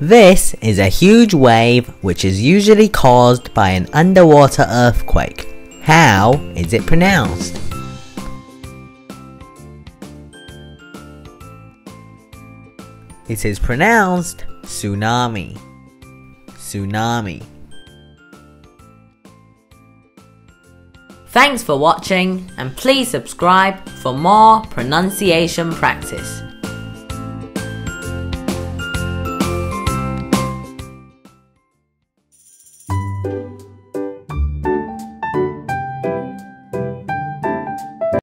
This is a huge wave which is usually caused by an underwater earthquake. How is it pronounced? It is pronounced tsunami. Tsunami. Thanks for watching and please subscribe for more pronunciation practice.